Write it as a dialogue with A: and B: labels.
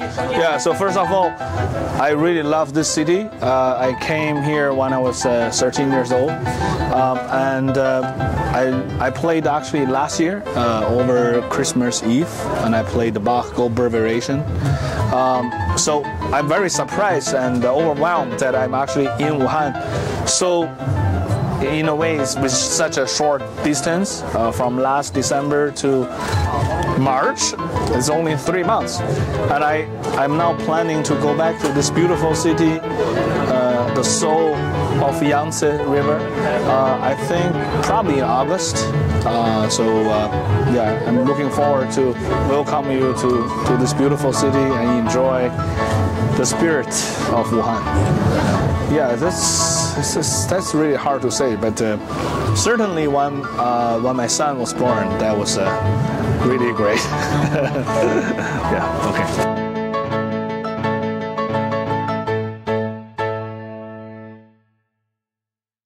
A: Yeah, so first of all, I really love this city. Uh, I came here when I was uh, 13 years old, um, and uh, I, I played actually last year uh, over Christmas Eve, and I played the Bach Goldberg variation. Um, so I'm very surprised and overwhelmed that I'm actually in Wuhan. So in a way, it's with such a short distance uh, from last December to March. It's only three months, and I I'm now planning to go back to this beautiful city, uh, the soul of Yangtze River. Uh, I think probably in August. Uh, so uh, yeah, I'm looking forward to welcome you to to this beautiful city and enjoy the spirit of Wuhan. Yeah, that's that's, that's really hard to say, but uh, certainly when uh, when my son was born, that was uh, really great. yeah. Okay.